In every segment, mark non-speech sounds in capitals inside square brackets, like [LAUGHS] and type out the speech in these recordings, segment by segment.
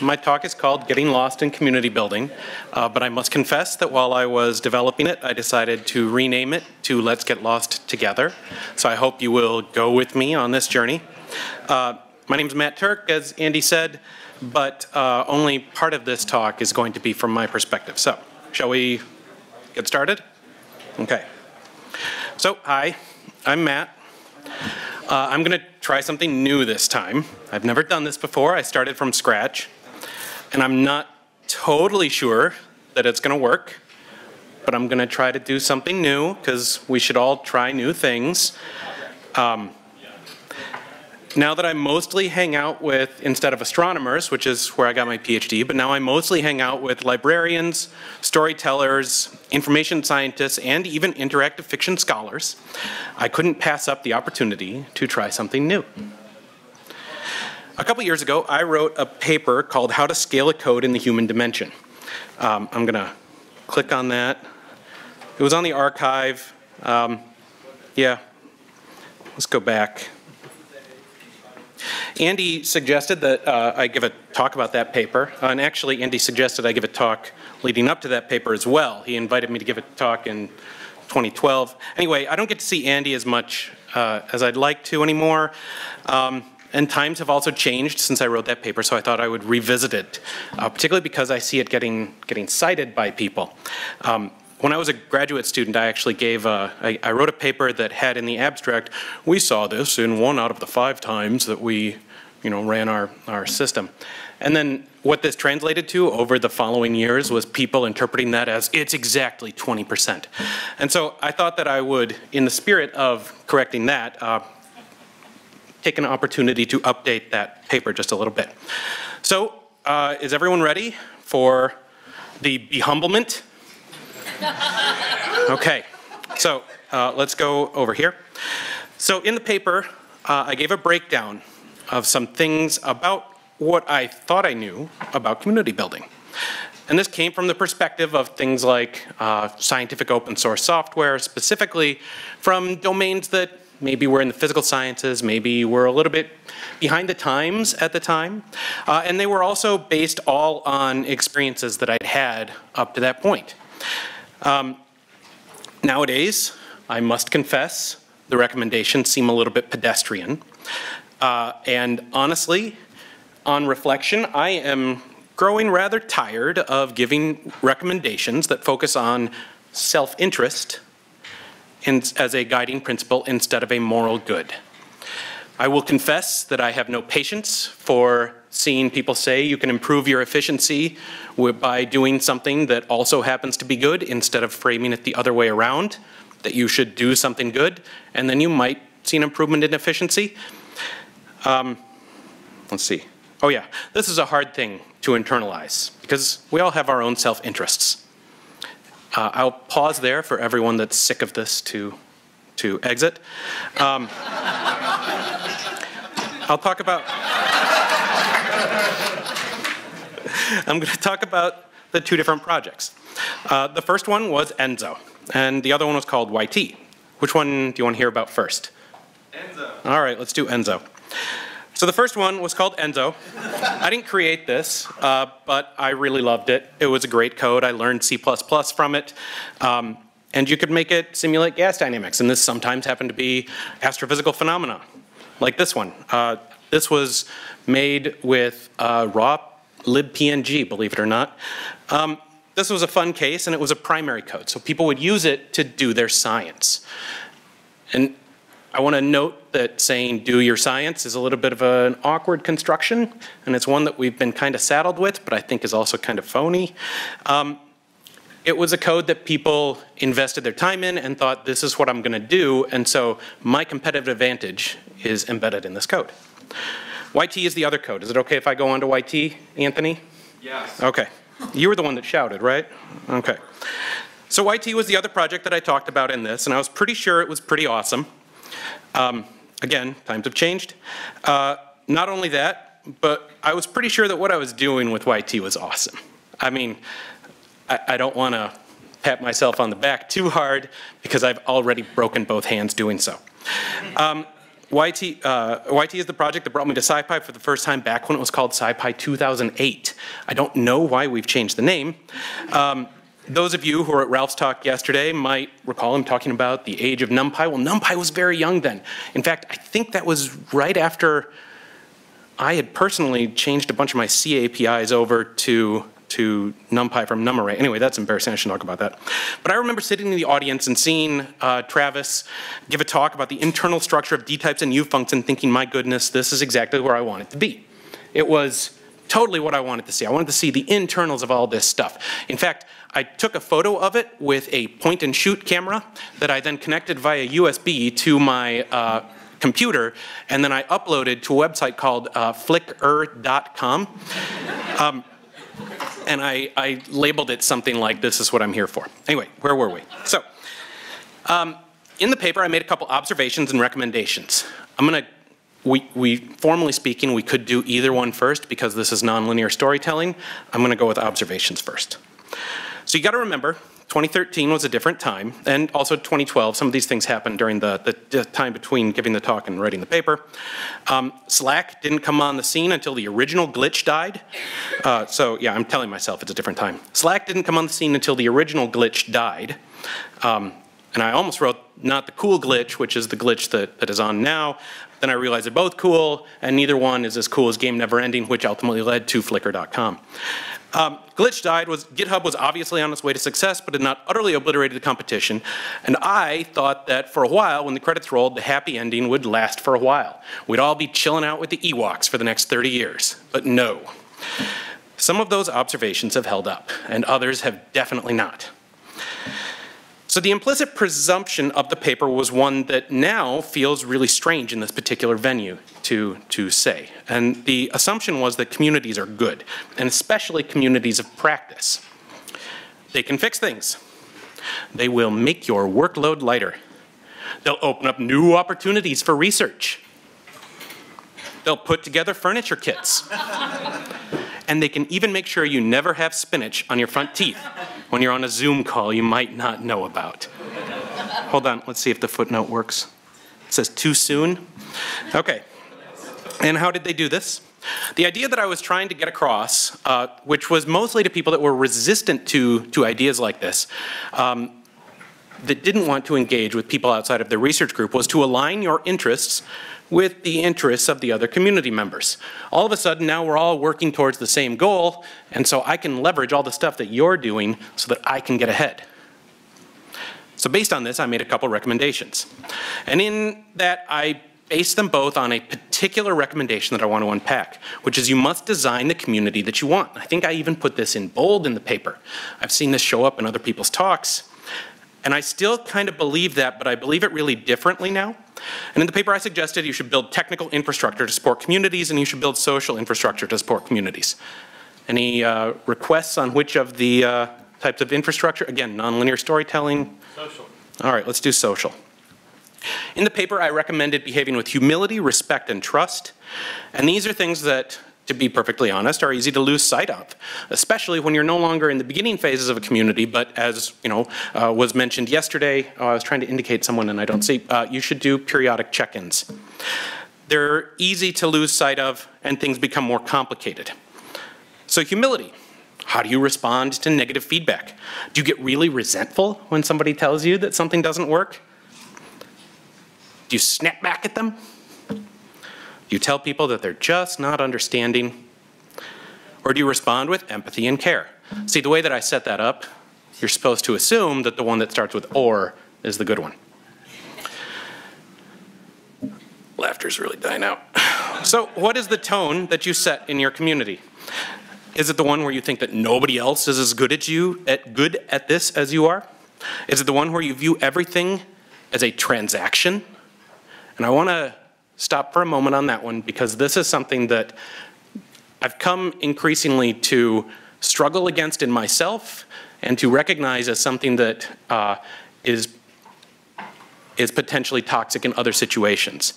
My talk is called Getting Lost in Community Building, uh, but I must confess that while I was developing it, I decided to rename it to Let's Get Lost Together. So I hope you will go with me on this journey. Uh, my name is Matt Turk, as Andy said, but uh, only part of this talk is going to be from my perspective. So, shall we get started? Okay. So, hi, I'm Matt. Uh, I'm going to try something new this time. I've never done this before. I started from scratch, and I'm not totally sure that it's going to work, but I'm going to try to do something new because we should all try new things. Um, now that I mostly hang out with, instead of astronomers, which is where I got my PhD, but now I mostly hang out with librarians, storytellers, information scientists, and even interactive fiction scholars, I couldn't pass up the opportunity to try something new. A couple years ago, I wrote a paper called How to Scale a Code in the Human Dimension. Um, I'm going to click on that. It was on the arXiv. Um, yeah, let's go back. Andy suggested that uh, I give a talk about that paper, and actually Andy suggested I give a talk leading up to that paper as well. He invited me to give a talk in 2012. Anyway, I don't get to see Andy as much uh, as I'd like to anymore. Um, and times have also changed since I wrote that paper, so I thought I would revisit it, uh, particularly because I see it getting, getting cited by people. Um, when I was a graduate student, I actually gave, a, I, I wrote a paper that had in the abstract, we saw this in one out of the five times that we, you know, ran our, our system. And then what this translated to over the following years was people interpreting that as it's exactly 20%. And so I thought that I would, in the spirit of correcting that, uh, take an opportunity to update that paper just a little bit. So uh, is everyone ready for the behumblement? Okay, so uh, let's go over here. So in the paper, uh, I gave a breakdown of some things about what I thought I knew about community building. And this came from the perspective of things like uh, scientific open source software, specifically from domains that maybe were in the physical sciences, maybe were a little bit behind the times at the time. Uh, and they were also based all on experiences that I'd had up to that point. Um, nowadays, I must confess, the recommendations seem a little bit pedestrian. Uh, and honestly, on reflection, I am growing rather tired of giving recommendations that focus on self-interest as a guiding principle instead of a moral good. I will confess that I have no patience for seeing people say you can improve your efficiency by doing something that also happens to be good instead of framing it the other way around, that you should do something good, and then you might see an improvement in efficiency. Um, let's see. Oh yeah, this is a hard thing to internalize because we all have our own self-interests. Uh, I'll pause there for everyone that's sick of this to, to exit. Um, I'll talk about. [LAUGHS] I'm going to talk about the two different projects. Uh, the first one was Enzo, and the other one was called YT. Which one do you want to hear about first? Enzo. All right, let's do Enzo. So the first one was called Enzo. I didn't create this, uh, but I really loved it. It was a great code. I learned C++ from it. Um, and you could make it simulate gas dynamics, and this sometimes happened to be astrophysical phenomena like this one. Uh, this was made with uh, raw libpng, believe it or not. Um, this was a fun case and it was a primary code, so people would use it to do their science. And I want to note that saying do your science is a little bit of an awkward construction, and it's one that we've been kind of saddled with, but I think is also kind of phony. Um, it was a code that people invested their time in and thought, this is what I'm going to do, and so my competitive advantage is embedded in this code. YT is the other code. Is it okay if I go on to YT, Anthony? Yes. Okay. You were the one that shouted, right? Okay. So YT was the other project that I talked about in this, and I was pretty sure it was pretty awesome. Um, again, times have changed. Uh, not only that, but I was pretty sure that what I was doing with YT was awesome. I mean, I, I don't want to pat myself on the back too hard because I've already broken both hands doing so. Um, YT, uh, YT is the project that brought me to SciPy for the first time back when it was called SciPy 2008. I don't know why we've changed the name. Um, those of you who were at Ralph's talk yesterday might recall him talking about the age of NumPy. Well, NumPy was very young then. In fact, I think that was right after I had personally changed a bunch of my C APIs over to to NumPy from NumArray. Anyway, that's embarrassing. I shouldn't talk about that. But I remember sitting in the audience and seeing uh, Travis give a talk about the internal structure of dtypes and ufuncs thinking, my goodness, this is exactly where I want it to be. It was totally what I wanted to see. I wanted to see the internals of all this stuff. In fact, I took a photo of it with a point and shoot camera that I then connected via USB to my uh, computer, and then I uploaded to a website called uh, flickr.com. Um, and I, I, labeled it something like, this is what I'm here for. Anyway, where were we? So, um, in the paper, I made a couple observations and recommendations. I'm gonna, we, we, formally speaking, we could do either one first because this is nonlinear storytelling. I'm gonna go with observations first. So you gotta remember, 2013 was a different time, and also 2012. Some of these things happened during the, the, the time between giving the talk and writing the paper. Um, Slack didn't come on the scene until the original glitch died. Uh, so yeah, I'm telling myself it's a different time. Slack didn't come on the scene until the original glitch died. Um, and I almost wrote not the cool glitch, which is the glitch that, that is on now. Then I realized they're both cool, and neither one is as cool as Game Neverending, which ultimately led to Flickr.com. Um, Glitch died was GitHub was obviously on its way to success, but had not utterly obliterated the competition. And I thought that for a while, when the credits rolled, the happy ending would last for a while. We'd all be chilling out with the Ewoks for the next 30 years. But no. Some of those observations have held up, and others have definitely not. So the implicit presumption of the paper was one that now feels really strange in this particular venue to, to say. And the assumption was that communities are good, and especially communities of practice. They can fix things. They will make your workload lighter. They'll open up new opportunities for research. They'll put together furniture kits. [LAUGHS] and they can even make sure you never have spinach on your front teeth when you're on a Zoom call you might not know about. Hold on, let's see if the footnote works. It says too soon. Okay. And how did they do this? The idea that I was trying to get across, uh, which was mostly to people that were resistant to, to ideas like this, um, that didn't want to engage with people outside of their research group, was to align your interests with the interests of the other community members. All of a sudden now we're all working towards the same goal and so I can leverage all the stuff that you're doing so that I can get ahead. So based on this I made a couple recommendations. And in that I based them both on a particular recommendation that I want to unpack, which is you must design the community that you want. I think I even put this in bold in the paper. I've seen this show up in other people's talks. And I still kind of believe that, but I believe it really differently now. And in the paper I suggested you should build technical infrastructure to support communities and you should build social infrastructure to support communities. Any uh, requests on which of the uh, types of infrastructure? Again, nonlinear storytelling. Social. All right, let's do social. In the paper, I recommended behaving with humility, respect, and trust. And these are things that to be perfectly honest, are easy to lose sight of, especially when you're no longer in the beginning phases of a community, but as you know, uh, was mentioned yesterday, uh, I was trying to indicate someone and I don't see, uh, you should do periodic check-ins. They're easy to lose sight of and things become more complicated. So humility, how do you respond to negative feedback? Do you get really resentful when somebody tells you that something doesn't work? Do you snap back at them? You tell people that they're just not understanding? Or do you respond with empathy and care? See, the way that I set that up, you're supposed to assume that the one that starts with or is the good one. Laughter's really dying out. So, what is the tone that you set in your community? Is it the one where you think that nobody else is as good at you at good at this as you are? Is it the one where you view everything as a transaction? And I want to stop for a moment on that one because this is something that I've come increasingly to struggle against in myself and to recognize as something that uh, is is potentially toxic in other situations.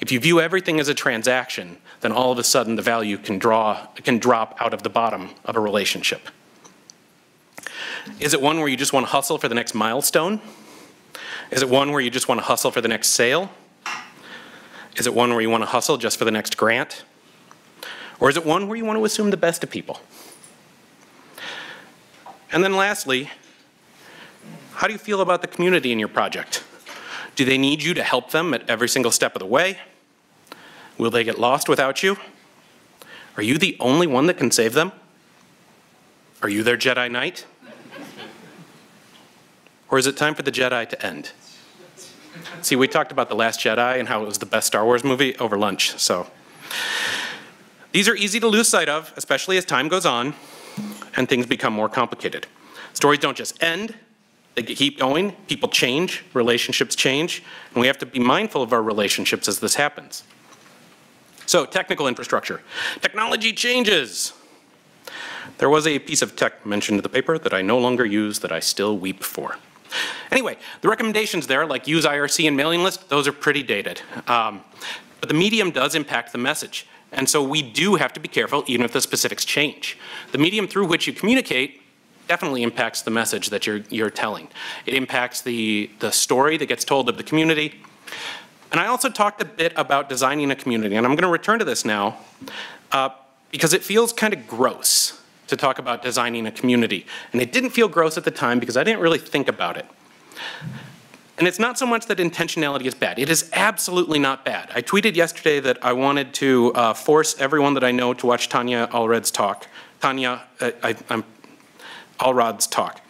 If you view everything as a transaction, then all of a sudden the value can draw can drop out of the bottom of a relationship. Is it one where you just want to hustle for the next milestone? Is it one where you just want to hustle for the next sale? Is it one where you want to hustle just for the next grant? Or is it one where you want to assume the best of people? And then lastly, how do you feel about the community in your project? Do they need you to help them at every single step of the way? Will they get lost without you? Are you the only one that can save them? Are you their Jedi Knight? Or is it time for the Jedi to end? See, we talked about The Last Jedi and how it was the best Star Wars movie over lunch, so. These are easy to lose sight of, especially as time goes on and things become more complicated. Stories don't just end, they keep going, people change, relationships change, and we have to be mindful of our relationships as this happens. So, technical infrastructure. Technology changes. There was a piece of tech mentioned in the paper that I no longer use that I still weep for. Anyway, the recommendations there, like use IRC and mailing list, those are pretty dated. Um, but the medium does impact the message. And so we do have to be careful even if the specifics change. The medium through which you communicate definitely impacts the message that you're, you're telling. It impacts the, the story that gets told of the community. And I also talked a bit about designing a community, and I'm going to return to this now uh, because it feels kind of gross to talk about designing a community. And it didn't feel gross at the time because I didn't really think about it. And it's not so much that intentionality is bad. It is absolutely not bad. I tweeted yesterday that I wanted to uh, force everyone that I know to watch Tania Allard's talk. Tanya, uh, I, am talk.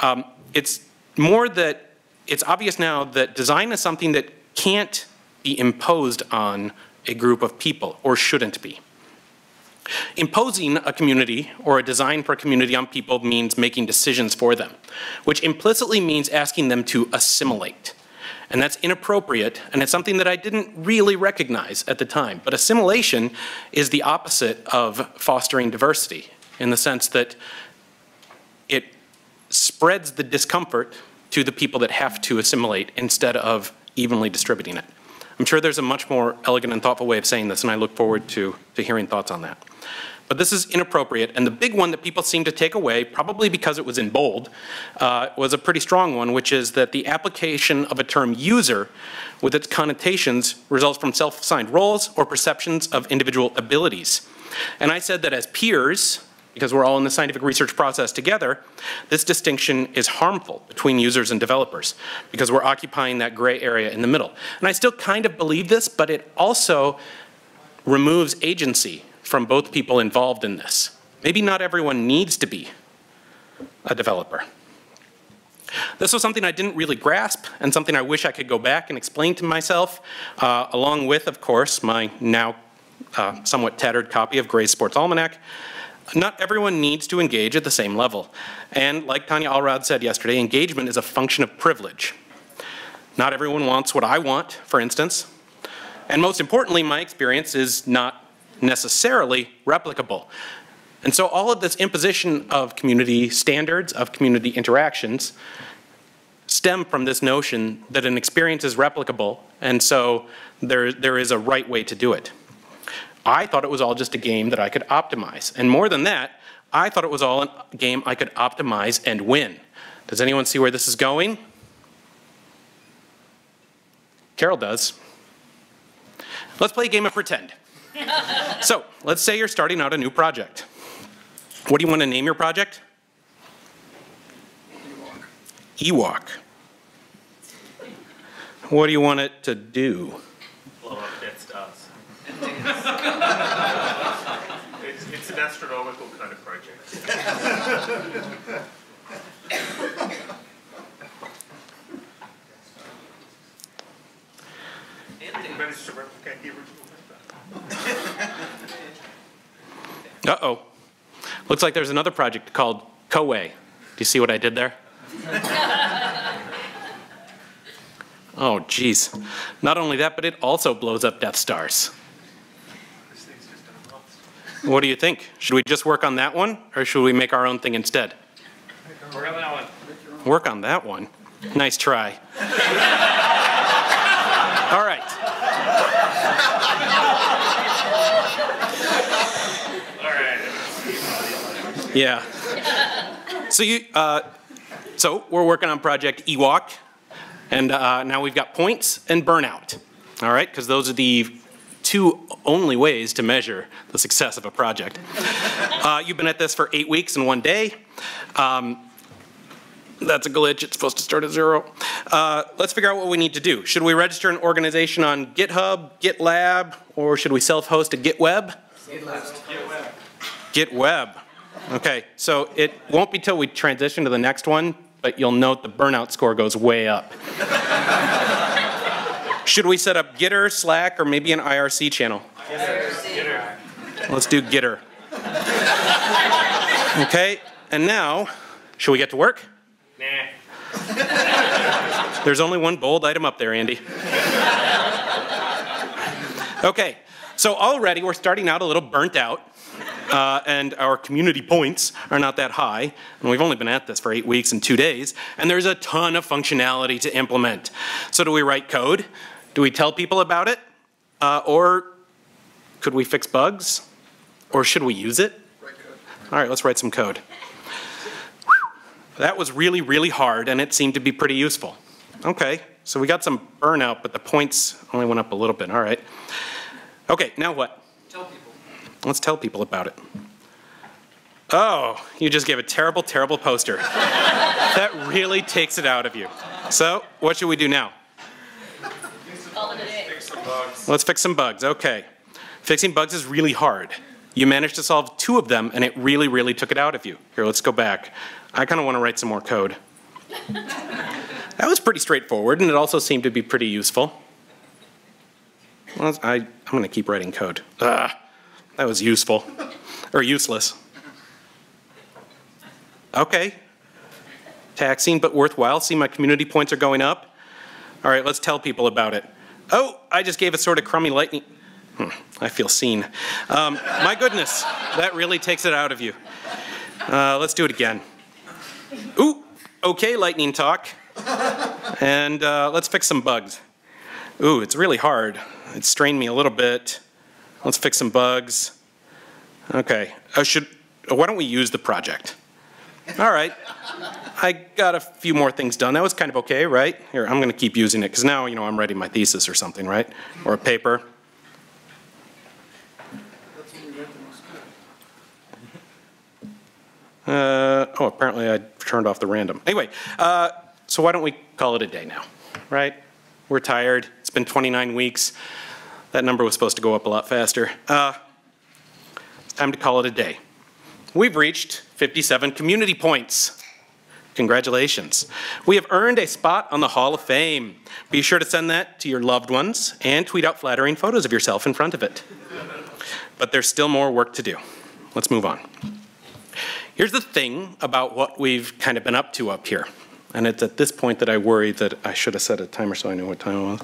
Um, it's more that it's obvious now that design is something that can't be imposed on a group of people or shouldn't be. Imposing a community or a design for a community on people means making decisions for them, which implicitly means asking them to assimilate. And that's inappropriate, and it's something that I didn't really recognize at the time. But assimilation is the opposite of fostering diversity in the sense that it spreads the discomfort to the people that have to assimilate instead of evenly distributing it. I'm sure there's a much more elegant and thoughtful way of saying this, and I look forward to, to hearing thoughts on that. But this is inappropriate, and the big one that people seem to take away, probably because it was in bold, uh, was a pretty strong one, which is that the application of a term user with its connotations results from self-assigned roles or perceptions of individual abilities. And I said that as peers, because we're all in the scientific research process together, this distinction is harmful between users and developers because we're occupying that gray area in the middle. And I still kind of believe this, but it also removes agency from both people involved in this. Maybe not everyone needs to be a developer. This was something I didn't really grasp and something I wish I could go back and explain to myself, uh, along with, of course, my now uh, somewhat tattered copy of Gray's Sports Almanac. Not everyone needs to engage at the same level. And like Tania Allard said yesterday, engagement is a function of privilege. Not everyone wants what I want, for instance. And most importantly, my experience is not necessarily replicable. And so all of this imposition of community standards, of community interactions, stem from this notion that an experience is replicable, and so there, there is a right way to do it. I thought it was all just a game that I could optimize. And more than that, I thought it was all a game I could optimize and win. Does anyone see where this is going? Carol does. Let's play a game of pretend so let's say you're starting out a new project. What do you want to name your project? Ewok. What do you want it to do? Blow up Death Stars. it's, it's an astronomical kind of project. managed to replicate the original [LAUGHS] uh-oh. Looks like there's another project called Koei. Do you see what I did there? [LAUGHS] oh, jeez. Not only that, but it also blows up Death Stars. What do you think? Should we just work on that one, or should we make our own thing instead? Work on that one. Work on that one. Nice try. [LAUGHS] All right. Yeah. So you, uh, so we're working on Project Ewok, and uh, now we've got points and burnout. all right? Because those are the two only ways to measure the success of a project. Uh, you've been at this for eight weeks and one day. Um, that's a glitch. It's supposed to start at zero. Uh, let's figure out what we need to do. Should we register an organization on GitHub, GitLab, or should we self-host a GitWeb? GitLab. GitWeb. GitWeb. Okay, so it won't be till we transition to the next one, but you'll note the burnout score goes way up. [LAUGHS] Should we set up Gitter, Slack, or maybe an IRC channel? Gitter. Let's do Gitter. Okay, and now, should we get to work? Nah. There's only one bold item up there, Andy. [LAUGHS] Okay, so already we're starting out a little burnt out, uh, and our community points are not that high, and we've only been at this for eight weeks and two days, and there's a ton of functionality to implement. So do we write code? Do we tell people about it? Uh, or could we fix bugs? Or should we use it? All right, let's write some code. That was really, really hard, and it seemed to be pretty useful. Okay, so we got some burnout, but the points only went up a little bit. All right. Okay, now what? Let's tell people about it. Oh, you just gave a terrible, terrible poster. that really takes it out of you. So, what should we do now? Fix some bugs. Let's fix some bugs. Okay. Fixing bugs is really hard. You managed to solve two of them, and it really, really took it out of you. Here, let's go back. I kind of want to write some more code. that was pretty straightforward, and it also seemed to be pretty useful. Well, I, I'm going to keep writing code. Ah, that was useful. or useless. Okay. Taxing, but worthwhile. See, my community points are going up. All right, let's tell people about it. Oh, I just gave a sort of crummy lightning. Hmm, I feel seen. Um, my goodness, that really takes it out of you. Uh, let's do it again. Ooh, okay, lightning talk. And uh, let's fix some bugs. Ooh, it's really hard. It strained me a little bit. Let's fix some bugs. Okay, uh, should, why don't we use the project? All right. I got a few more things done. That was kind of okay, right? Here, I'm going to keep using it because now, you know, I'm writing my thesis or something, right? Or a paper. Uh, oh, apparently I turned off the random. Anyway, uh, so why don't we call it a day now, right? We're tired. It's been 29 weeks. That number was supposed to go up a lot faster. Uh, it's time to call it a day. We've reached 57 community points. Congratulations. We have earned a spot on the Hall of Fame. Be sure to send that to your loved ones and tweet out flattering photos of yourself in front of it. But there's still more work to do. Let's move on. Here's the thing about what we've kind of been up to up here. And it's at this point that I worry that I should have set a timer so I knew what time it was.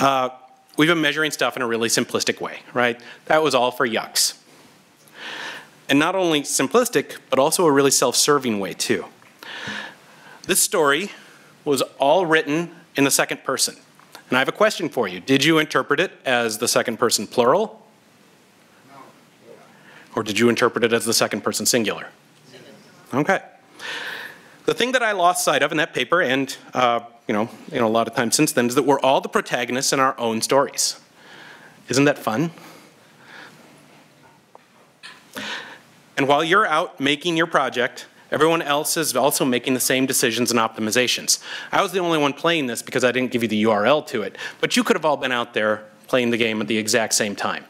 Uh, we've been measuring stuff in a really simplistic way, right? That was all for yucks. And not only simplistic, but also a really self-serving way too. This story was all written in the second person. And I have a question for you. Did you interpret it as the second person plural? Or did you interpret it as the second person singular? Okay. The thing that I lost sight of in that paper, and uh, you know, you know, a lot of times since then, is that we're all the protagonists in our own stories. Isn't that fun? And while you're out making your project, everyone else is also making the same decisions and optimizations. I was the only one playing this because I didn't give you the URL to it, but you could have all been out there playing the game at the exact same time.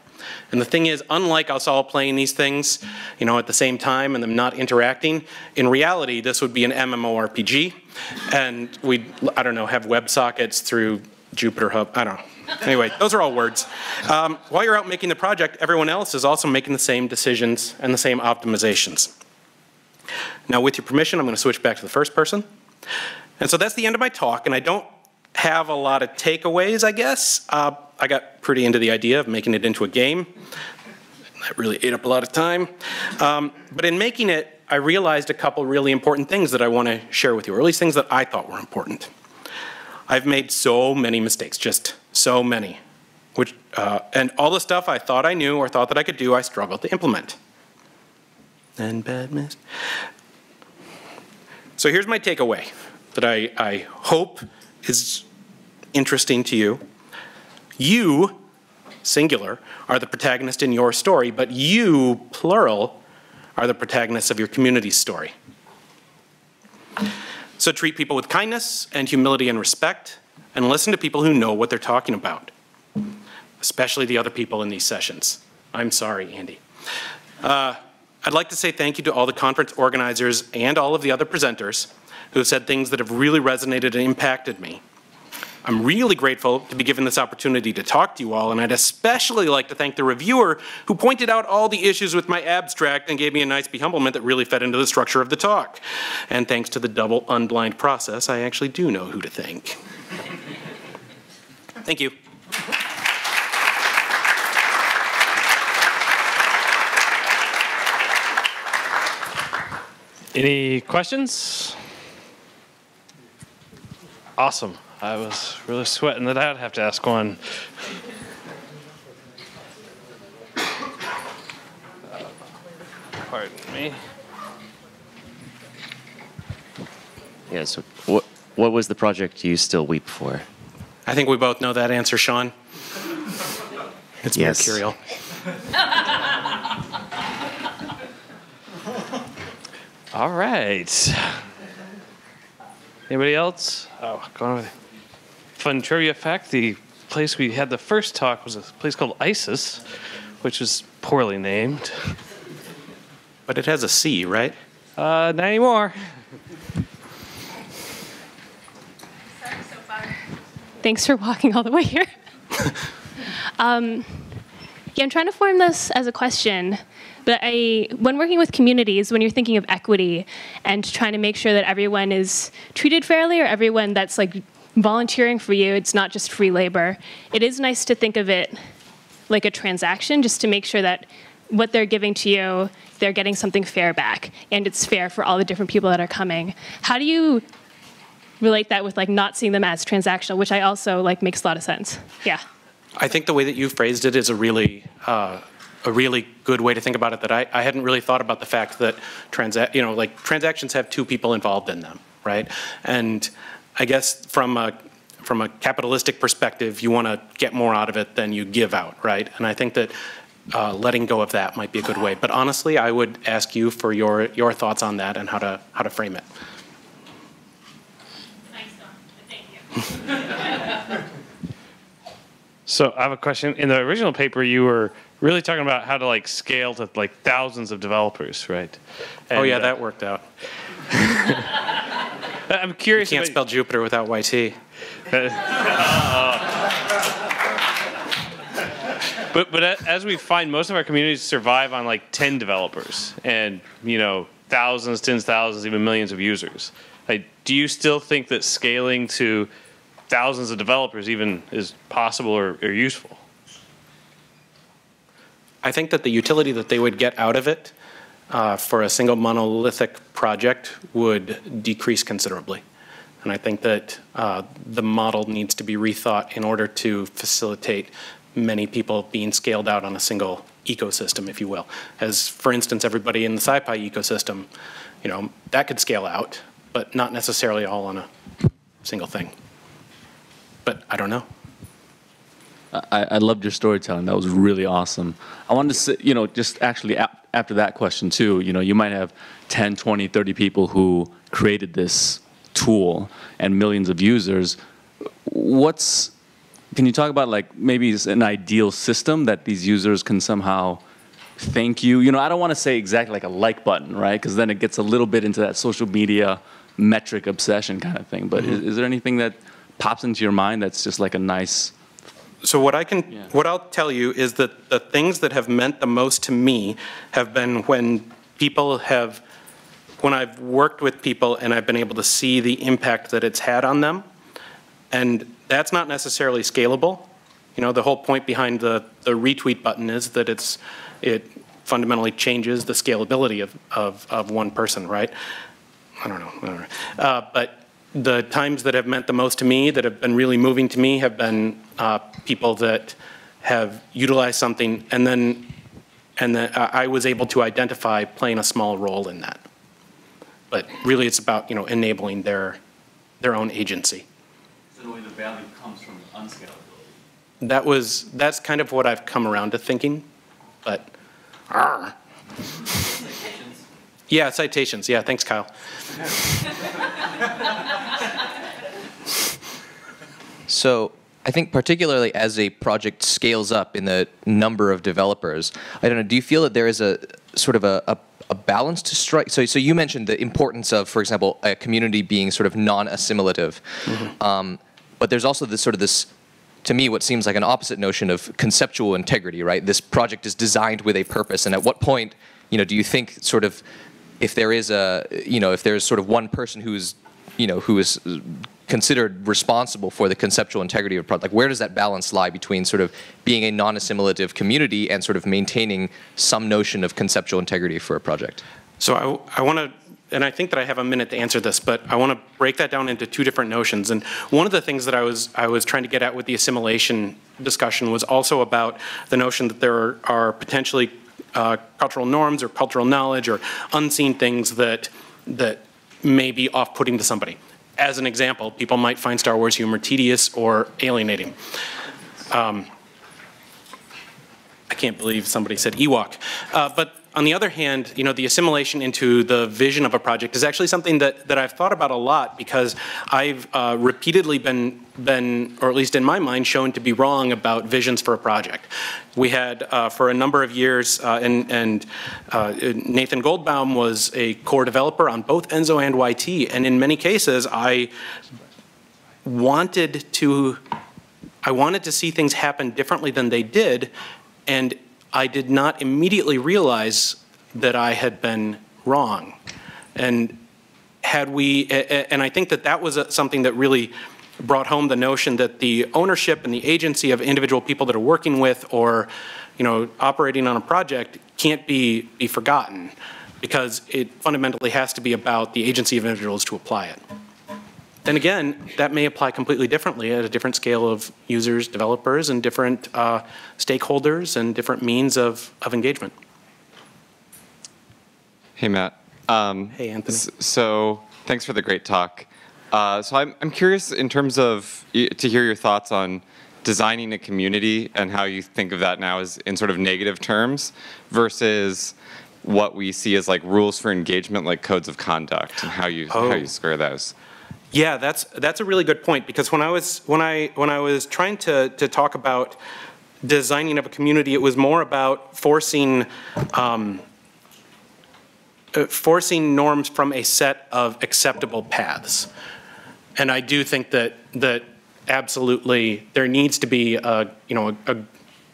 And the thing is, unlike us all playing these things, you know, at the same time and them not interacting, in reality, this would be an MMORPG, and we'd, I don't know, have WebSockets through Jupyter Hub, I don't know. Anyway, those are all words. Um, while you're out making the project, everyone else is also making the same decisions and the same optimizations. Now, with your permission, I'm going to switch back to the first person. And so that's the end of my talk, and I don't have a lot of takeaways, I guess. Uh, I got pretty into the idea of making it into a game. That really ate up a lot of time. Um, but in making it, I realized a couple really important things that I want to share with you, or at least things that I thought were important. I've made so many mistakes, just so many. Which, uh, and all the stuff I thought I knew or thought that I could do, I struggled to implement. And bad mist. So here's my takeaway that I, I hope is interesting to you. You, singular, are the protagonist in your story, but you, plural, are the protagonists of your community's story. So treat people with kindness and humility and respect, and listen to people who know what they're talking about, especially the other people in these sessions. I'm sorry, Andy. Uh, I'd like to say thank you to all the conference organizers and all of the other presenters who have said things that have really resonated and impacted me. I'm really grateful to be given this opportunity to talk to you all, and I'd especially like to thank the reviewer who pointed out all the issues with my abstract and gave me a nice behumblement that really fed into the structure of the talk. And thanks to the double unblind process, I actually do know who to thank. Thank you. Any questions? Awesome. I was really sweating that I'd have to ask one. Pardon me. Yeah, so what, what was the project you still weep for? I think we both know that answer, Sean. It's Yes. mercurial. All right. Anybody else? Oh, going over there. Fun trivia fact the place we had the first talk was a place called ISIS, which is poorly named. But it has a C, right? Uh, not anymore. Thanks for walking all the way here. [LAUGHS] um, yeah, I'm trying to form this as a question. But I, when working with communities, when you're thinking of equity and trying to make sure that everyone is treated fairly or everyone that's like volunteering for you, it's not just free labor, it is nice to think of it like a transaction just to make sure that what they're giving to you, they're getting something fair back and it's fair for all the different people that are coming. How do you relate that with like not seeing them as transactional, which I also like makes a lot of sense. Yeah. I think the way that you phrased it is a really, uh, a really good way to think about it. That I, I hadn't really thought about the fact that transa- you know, like transactions have two people involved in them, right? And I guess from a from a capitalistic perspective, you want to get more out of it than you give out, right? And I think that uh, letting go of that might be a good way. But honestly, I would ask you for your your thoughts on that and how to how to frame it. Thank you. [LAUGHS] So I have a question. In the original paper, you were really talking about how to like scale to like thousands of developers, right? oh And, yeah, uh, that worked out. [LAUGHS] [LAUGHS] I'm curious. You can't spell Jupyter without YT. [LAUGHS] But but as we find, most of our communities survive on like ten developers, and you know thousands, tens, thousands, even millions of users. Like, do you still think that scaling to thousands of developers even is possible or, or useful? I think that the utility that they would get out of it uh, for a single monolithic project would decrease considerably. And I think that uh, the model needs to be rethought in order to facilitate many people being scaled out on a single ecosystem, if you will. As, for instance, everybody in the SciPy ecosystem, you know, that could scale out, but not necessarily all on a single thing. But I don't know. I, I loved your storytelling. That was really awesome. I wanted to say, you know, just actually ap- after that question too, you know, you might have 10, 20, 30 people who created this tool and millions of users. What's, can you talk about like maybe it's an ideal system that these users can somehow thank you? You know, I don't want to say exactly like a like button, right? Because then it gets a little bit into that social media metric obsession kind of thing. But mm-hmm. is, is there anything that pops into your mind that's just like a nice, So what I can, Yeah. what I'll tell you is that the things that have meant the most to me have been when people have, when I've worked with people and I've been able to see the impact that it's had on them. And that's not necessarily scalable. You know, the whole point behind the, the retweet button is that it's, it fundamentally changes the scalability of, of, of one person, right? I don't know. I don't know. Uh, but the times that have meant the most to me, that have been really moving to me, have been uh, people that have utilized something, and then, and then I I was able to identify playing a small role in that. But really, it's about you know enabling their their own agency. in a way the value comes from unscalability. that was, that's kind of what I've come around to thinking, but, arr. Yeah, citations, yeah, thanks, Kyle. [LAUGHS] So I think particularly as a project scales up in the number of developers, I don't know, do you feel that there is a sort of a, a, a balance to strike? So, so you mentioned the importance of, for example, a community being sort of non-assimilative. Um, but there's also this sort of this, to me, what seems like an opposite notion of conceptual integrity, right? This project is designed with a purpose, and at what point, you know, do you think sort of, if there is a, you know, if there's sort of one person who's, you know, who is considered responsible for the conceptual integrity of a project, like where does that balance lie between sort of being a non-assimilative community and sort of maintaining some notion of conceptual integrity for a project? So I, I want to, and I think that I have a minute to answer this, but I want to break that down into two different notions. And one of the things that I was I was trying to get at with the assimilation discussion was also about the notion that there are, are potentially uh, cultural norms or cultural knowledge or unseen things that that may be off-putting to somebody. As an example, people might find Star Wars humor tedious or alienating. Um, I can't believe somebody said Ewok. Uh, but on the other hand, you know, the assimilation into the vision of a project is actually something that, that I've thought about a lot because I've uh, repeatedly been, been, or at least in my mind, shown to be wrong about visions for a project. We had, uh, for a number of years, uh, and, and uh, Nathan Goldbaum was a core developer on both Enzo and YT, and in many cases, I wanted to I wanted to see things happen differently than they did, and I did not immediately realize that I had been wrong. And had we, and I think that that was something that really brought home the notion that the ownership and the agency of individual people that are working with or, you know, operating on a project can't be, be forgotten because it fundamentally has to be about the agency of individuals to apply it. Then again, that may apply completely differently at a different scale of users, developers, and different uh, stakeholders and different means of, of engagement. Hey, Matt. Um, Hey, Anthony. So, thanks for the great talk. Uh, so, I'm, I'm curious in terms of to hear your thoughts on designing a community and how you think of that now as in sort of negative terms versus what we see as like rules for engagement, like codes of conduct, and how you how Oh. you square those. Yeah, that's that's a really good point because when I was when I when I was trying to to talk about designing of a community, it was more about forcing um, uh, forcing norms from a set of acceptable paths. And I do think that that absolutely there needs to be a you know a, a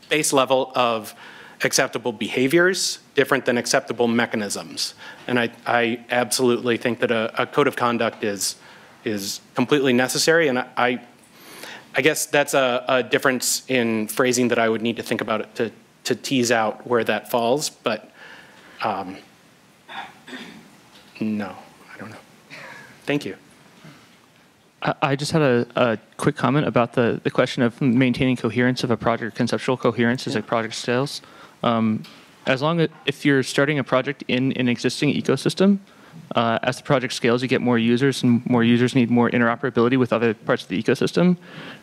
base level of acceptable behaviors different than acceptable mechanisms. And I, I absolutely think that a, a code of conduct is is completely necessary. And I, I, guess that's a, a difference in phrasing that I would need to think about it to, to tease out where that falls. But um, no, I don't know. Thank you. I just had a, a quick comment about the, the question of maintaining coherence of a project, conceptual coherence as a project scales. Um, as long as, if you're starting a project in an existing ecosystem, uh, as the project scales, you get more users, and more users need more interoperability with other parts of the ecosystem.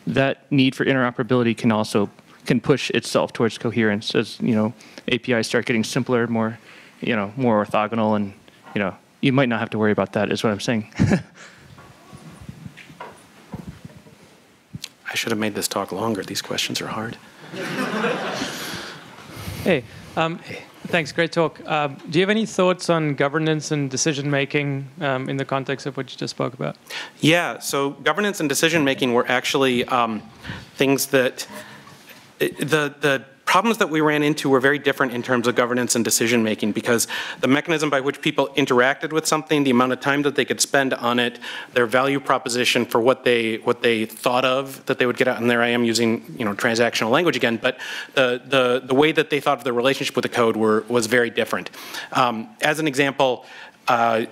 That need for interoperability can also can push itself towards coherence as you know APIs start getting simpler, more you know more orthogonal, and you know you might not have to worry about that. Is what I'm saying. [LAUGHS] I should have made this talk longer. These questions are hard. Hey, um, thanks. Great talk. Um, do you have any thoughts on governance and decision making um, in the context of what you just spoke about? Yeah, so governance and decision making were actually um, things that the the problems that we ran into were very different in terms of governance and decision making because the mechanism by which people interacted with something, the amount of time that they could spend on it, their value proposition for what they what they thought of that they would get out. And there I am using you know transactional language again, but the the the way that they thought of the relationship with the code were was very different. Um, as an example. Uh,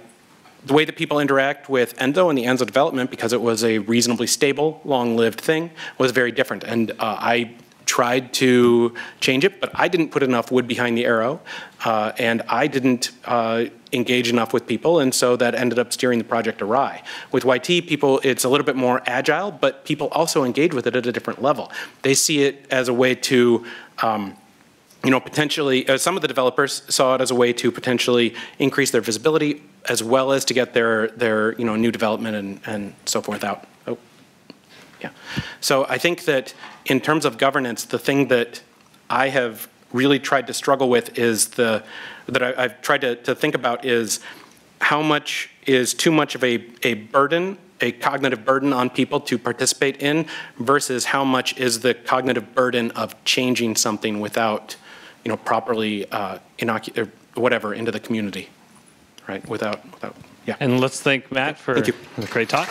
the way that people interact with Enzo and the Enzo development, because it was a reasonably stable, long-lived thing, was very different. And uh, I tried to change it, but I didn't put enough wood behind the arrow, uh, and I didn't uh, engage enough with people, and so that ended up steering the project awry. With YT, people, it's a little bit more agile, but people also engage with it at a different level. They see it as a way to um, you know, potentially, uh, some of the developers saw it as a way to potentially increase their visibility as well as to get their, their you know, new development and, and so forth out. Yeah. So I think that in terms of governance, the thing that I have really tried to struggle with is the, that I, I've tried to, to think about is how much is too much of a, a burden, a cognitive burden on people to participate in versus how much is the cognitive burden of changing something without, you know, properly uh, inocu- or whatever into the community, right? Without, without, yeah. And let's thank Matt for Thank you. the great talk.